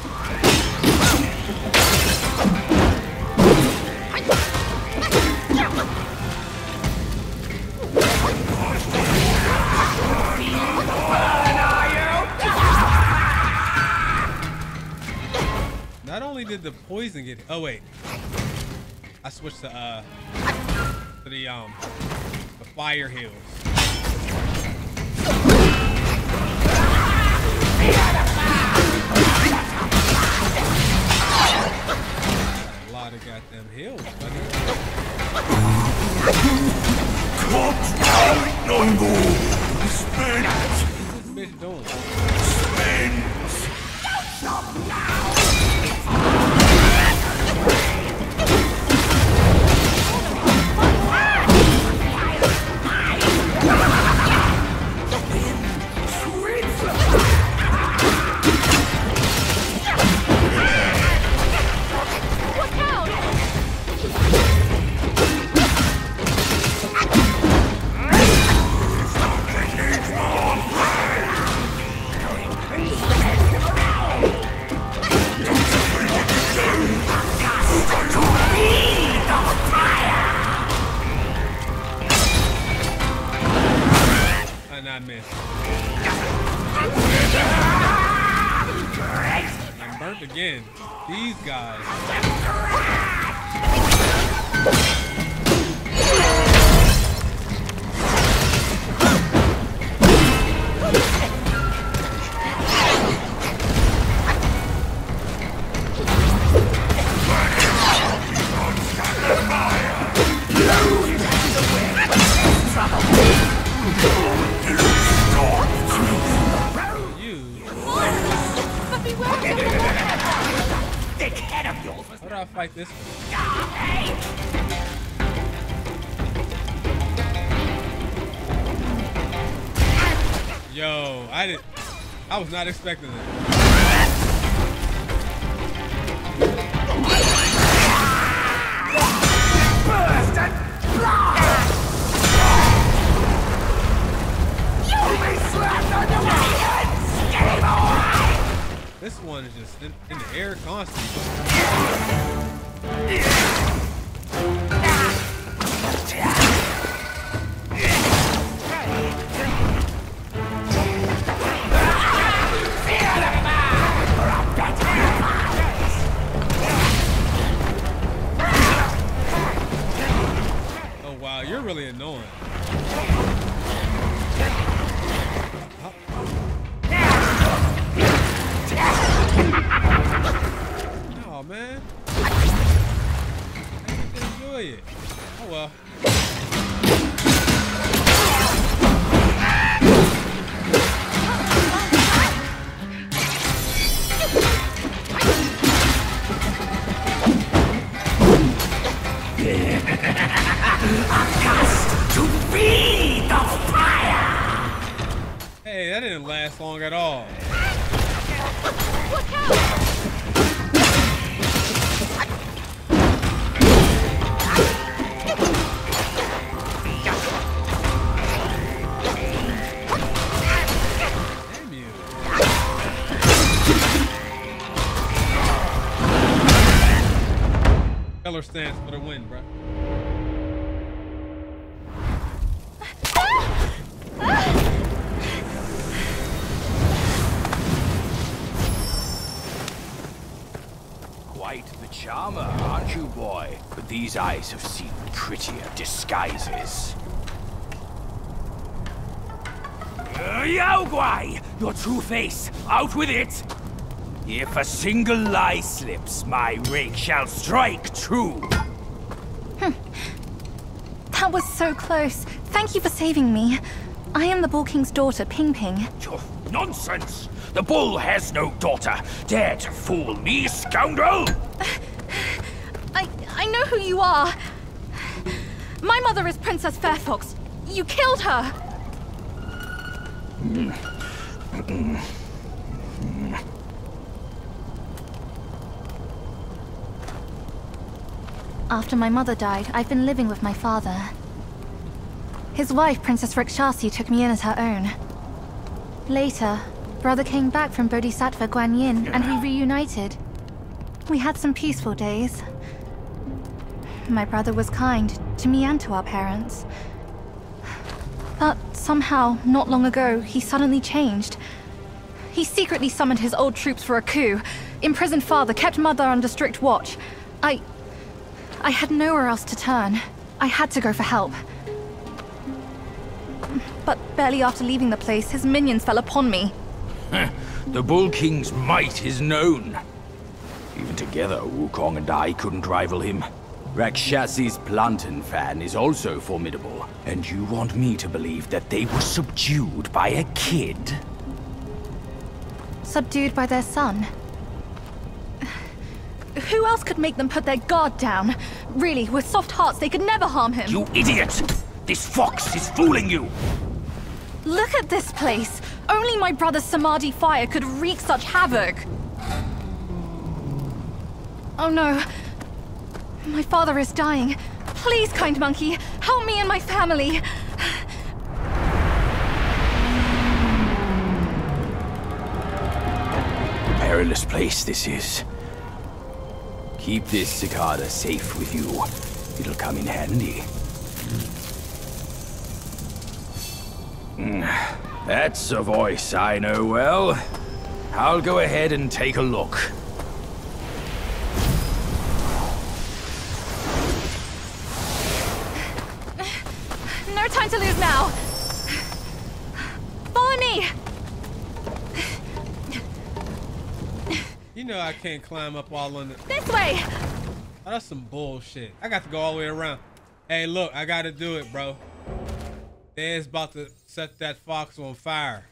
Not only did the poison get oh wait. I switched to uh to the um the fire heals. Lot of goddamn heals, buddy. Nongo. Spend. What's this bitch doing? Fight this? Yo, I did. I was not expecting that. This one is just in, in the air constantly. Disguises. Yao Guai! Your true face! Out with it! If a single lie slips, my rake shall strike true! That was so close. Thank you for saving me. I am the Bull King's daughter, Ping Ping. Oh, nonsense! The bull has no daughter! Dare to fool me, scoundrel! I I know who you are. Mother is Princess Fairfox. You killed her. After my mother died, I've been living with my father. His wife, Princess Rakshasi, took me in as her own. Later, brother came back from Bodhisattva Guanyin, and we reunited. We had some peaceful days. My brother was kind to me and to our parents. But somehow, not long ago, he suddenly changed. He secretly summoned his old troops for a coup, imprisoned father, kept mother under strict watch. I. I had nowhere else to turn. I had to go for help. But barely after leaving the place, his minions fell upon me. The Bull King's might is known. Even together, Wukong and I couldn't rival him. Rakshasi's plantain fan is also formidable. And you want me to believe that they were subdued by a kid? Subdued by their son. Who else could make them put their guard down? Really, with soft hearts, they could never harm him. You idiot! This fox is fooling you! Look at this place! Only my brother's Samadhi fire could wreak such havoc! Oh no. My father is dying. Please, kind monkey, help me and my family. A Perilous place this is. Keep this cicada safe with you. It'll come in handy. Mm. That's a voice I know well. I'll go ahead and take a look. No time to lose now. Follow me. You know I can't climb up all on the. This way. Oh, that's some bullshit. I got to go all the way around. Hey, look, I got to do it, bro. Dad's about to set that fox on fire.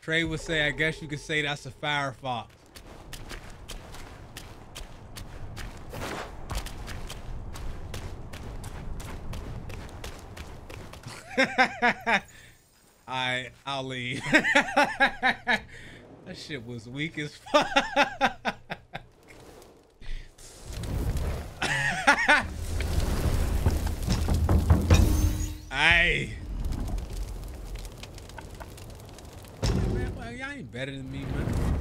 Trey would say, I guess you could say that's a fire fox. I I'll leave. that shit was weak as fuck. Aye. Man, well, y'all ain't better than me, man.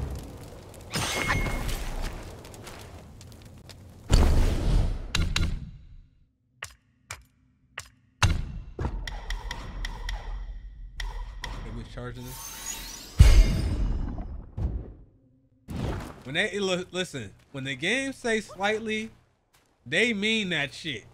Charging this. When they listen, when the game say slightly, they mean that shit.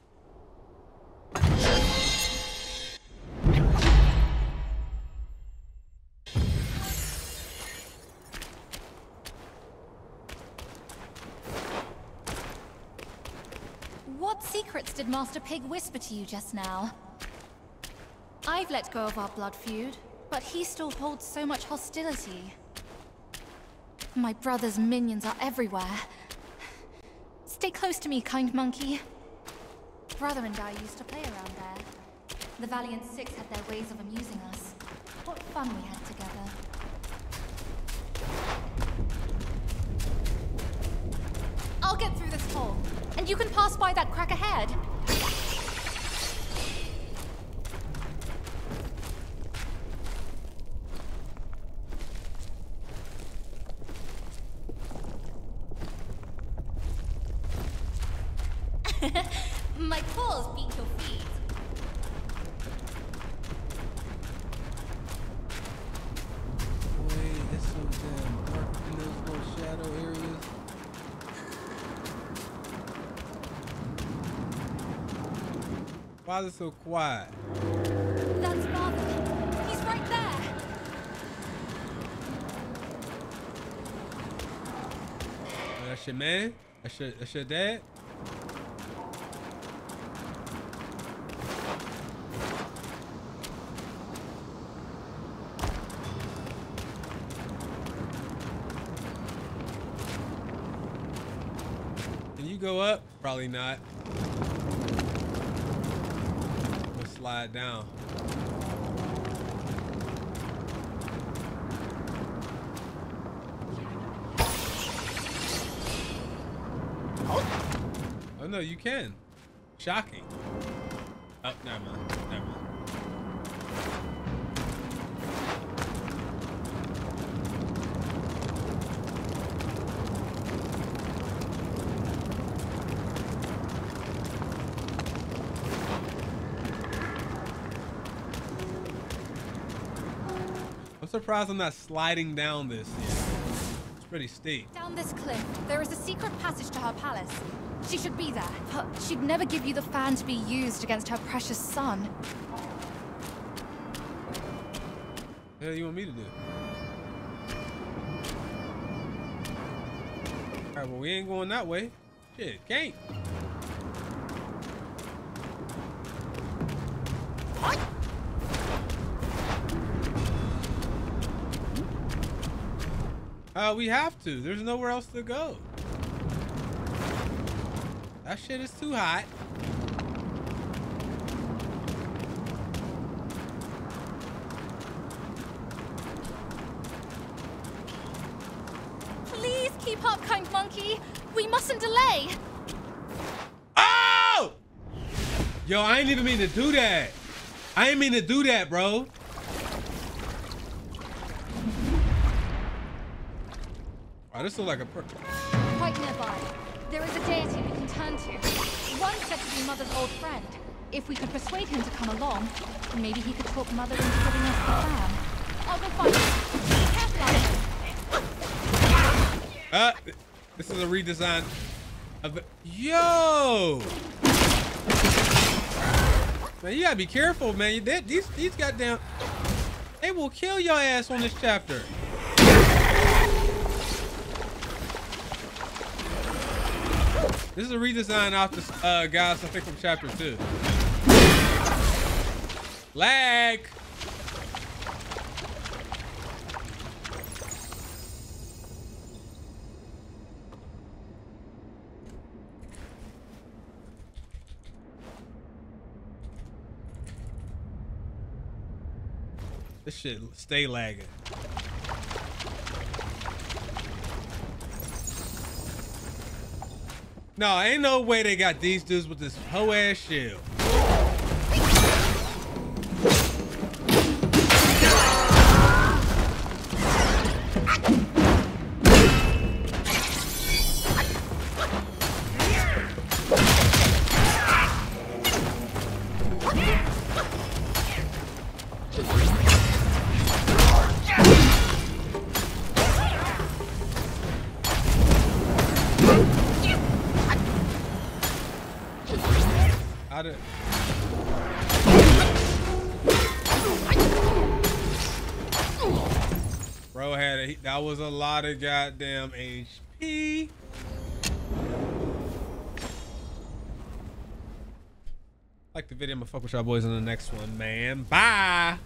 What secrets did Master Pig whisper to you just now? I've let go of our blood feud, but he still holds so much hostility. My brother's minions are everywhere. Stay close to me, kind monkey. Brother and I used to play around there. The Valiant Six had their ways of amusing us. What fun we had together. I'll get through this hole, and you can pass by that crack ahead. Why is it so quiet? That's father. He's right there. That's your man? That's your, that's your dad? Can you go up? Probably not. Slide down. Oh no, you can. Shocking. Oh, never mind. Never mind. I'm surprised I'm not sliding down this yet. It's pretty steep. Down this cliff, there is a secret passage to her palace. She should be there, but she'd never give you the fan to be used against her precious son. What the hell you want me to do? Alright, well we ain't going that way. Shit, can't. Uh, we have to. There's nowhere else to go. That shit is too hot. Please keep up, kind monkey. We mustn't delay. Oh! Yo, I ain't even mean to do that. I ain't mean to do that, bro. This look like a per Quite nearby, there is a deity we can turn to. One said to be Mother's old friend. If we could persuade him to come along, maybe he could talk Mother into giving us the fan. I'll go find him. Uh, this is a redesign of Yo! Man, you gotta be careful, man. They, these these goddamn they will kill your ass on this chapter. This is a redesign off the uh, guys I think from chapter two. Lag. This shit stay lagging. No, ain't no way they got these dudes with this hoe ass shield. Was a lot of goddamn HP. Like the video, I'm gonna fuck with y'all boys in the next one, man. Bye.